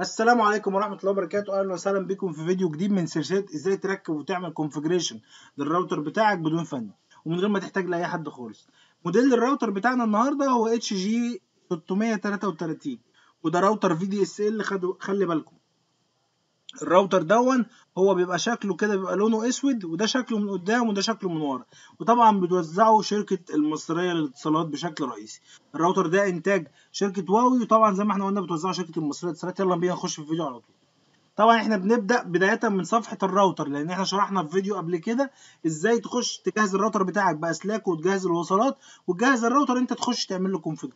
السلام عليكم ورحمة الله وبركاته. أهلا وسهلا بكم في فيديو جديد من سلسلة إزاي تركب وتعمل configuration للراوتر بتاعك بدون فني ومن غير ما تحتاج لأي حد خالص. موديل الراوتر بتاعنا النهاردة هو HG 633 وده راوتر VDSL خلي بالكم. الراوتر ده هو بيبقى شكله كده بيبقى لونه أسود وده شكله من قدام وده شكله من ورا. وطبعا بتوزعه شركة المصرية للاتصالات بشكل رئيسي. الراوتر ده إنتاج شركة واوي وطبعا زي ما إحنا قلنا بتوزعه شركة المصرية للاتصالات. يلا بينا نخش في الفيديو على طول. طبعا إحنا بنبدأ بداية من صفحة الراوتر لأن إحنا شرحنا في فيديو قبل كده إزاي تخش تجهز الراوتر بتاعك باسلاك وتجهز الوصلات وتجهز الراوتر إنت تخش تعمل له configure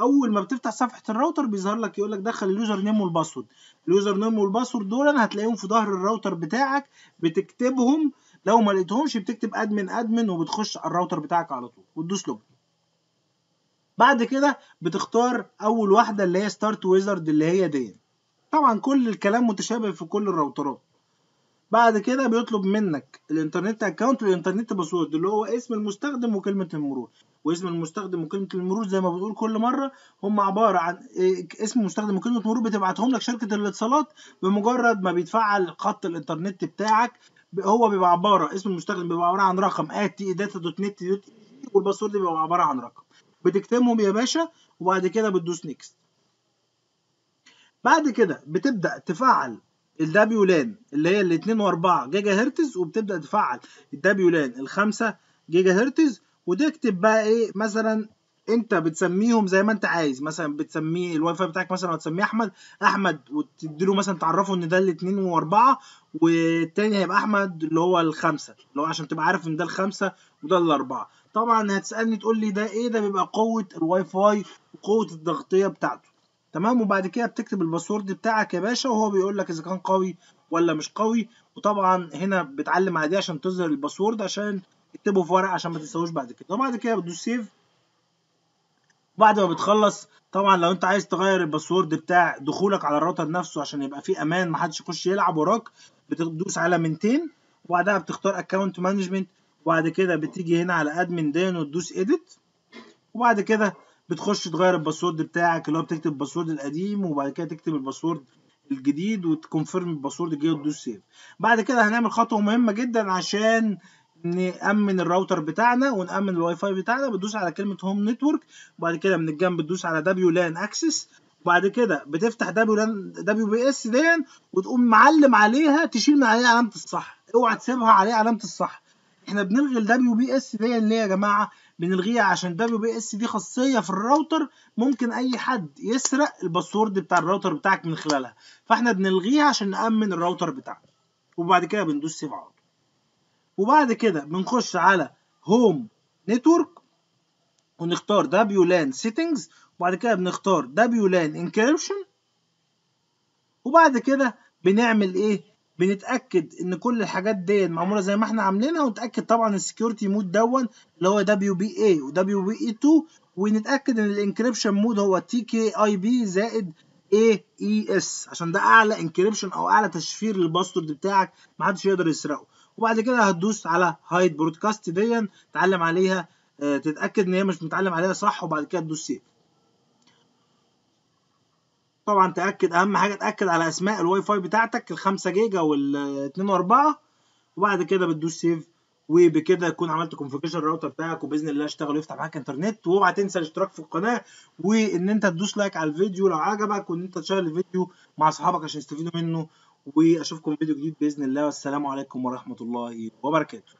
أول ما بتفتح صفحة الراوتر بيظهر لك يقول لك دخل اليوزر نيم والباسورد. اليوزر نيم والباسورد دول هتلاقيهم في ظهر الراوتر بتاعك بتكتبهم. لو ما لقيتهمش بتكتب admin admin وبتخش على الراوتر بتاعك على طول. وتدوس log بعد كده بتختار أول واحدة اللي هي start wizard اللي هي دي. طبعا كل الكلام متشابه في كل الراوترات. بعد كده بيطلب منك ال internet account وال internet password اللي هو اسم المستخدم وكلمة المرور. واسم المستخدم وكلمه المرور زي ما بنقول كل مرة هم عبارة عن اسم المستخدم وكلمه مرور بتبعتهم لك شركة الاتصالات بمجرد ما بيتفعل خط الإنترنت بتاعك. هو بيبقى عبارة اسم المستخدم بيبقى عبارة عن رقم at data dot net وال password بيبقى عبارة عن رقم. بتكتبهم يا باشا وبعد كده بتدوس next بعد كده بتبدأ تفعل ال WLAN اللي هي ال 2.4 جيجا هرتز وبتبدأ تفعل ال WLAN ال 5 جيجا هرتز وتكتب بقى إيه مثلا انت بتسميهم زي ما انت عايز. مثلا بتسميه الواي فاي بتاعك مثلا هتسميه أحمد أحمد وتديله مثلا تعرفه إن ده الاثنين وأربعة والتاني هيبقى أحمد اللي هو الخمسة اللي هو عشان تبقى عارف إن ده الخمسة وده الأربعة. طبعا هتسألني تقول لي ده إيه؟ ده بيبقى قوة الواي فاي وقوة التغطيه بتاعته. تمام؟ وبعد كده بتكتب ال password بتاعك يا باشا وهو بيقول لك إذا كان قوي ولا مش قوي. وطبعا هنا بتعلم على دي عشان تظهر ال password عشان تكتبه في ورق عشان ما تنساهوش بعد كده. وبعد كده بتدوس save بعد ما بتخلص طبعا لو انت عايز تغير ال password بتاع دخولك على الراوتر نفسه عشان يبقى فيه أمان محدش يخش يلعب وراك بتدوس على 200 وبعدها بتختار account management وبعد كده بتيجي هنا على admin دي وتدوس edit وبعد كده بتخش تغير ال password بتاعك اللي هو بتكتب ال password القديم وبعد كده تكتب ال password الجديد وت confirm ال password الجديد وتدوس save بعد كده هنعمل خطوة مهمة جدا عشان نأمن الراوتر بتاعنا ونأمن الواي فاي بتاعنا بتدوس على كلمة home network وبعد كده من الجنب بتدوس على WLAN access وبعد كده بتفتح WLAN WPS دي وتقوم معلم عليها تشيل من عليها علامة الصح. اوعى تسيبها عليها علامة الصح. إحنا بنلغي ال WPS دي ليه يا جماعة؟ بنلغيها عشان ال WPS دي خاصية في الراوتر ممكن أي حد يسرق ال password بتاع الراوتر بتاعك من خلالها. فاحنا بنلغيها عشان نأمن الراوتر بتاعنا. وبعد كده بندوس save على وبعد كده بنخش على home network ونختار WLAN settings وبعد كده بنختار WLAN encryption وبعد كده بنعمل إيه؟ بنتأكد إن كل الحاجات دي معمولة زي ما إحنا عاملينها ونتأكد طبعا ال security mode ده اللي هو WPA و WPA2 ونتأكد إن ال encryption mode هو TKIP زائد AES عشان ده أعلى encryption أو أعلى تشفير لل password بتاعك محدش يقدر يسرقه. وبعد كده هتدوس على hide broadcast دي تعلم عليها آه تتأكد إن هي مش متعلم عليها صح وبعد كده تدوس save طبعا تأكد أهم حاجة تأكد على أسماء الواي فاي بتاعتك ال 5 جيجا وال 2 و4 وبعد كده بتدوس save وبكده تكون عملت configuration الراوتر بتاعك وبإذن الله اشتغل ويفتح معاك انترنت وأوعى تنسى الاشتراك في القناة وإن أنت تدوس like على الفيديو لو عجبك وإن أنت ت share الفيديو مع أصحابك عشان يستفيدوا منه وأشوفكم فيديو جديد بإذن الله والسلام عليكم ورحمة الله وبركاته.